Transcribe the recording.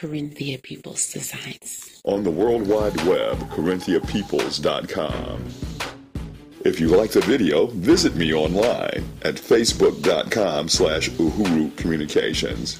Corinthia Peoples Designs. On the World Wide Web, CorinthiaPeoples.com. If you like the video, visit me online at facebook.com slash Uhuru Communications.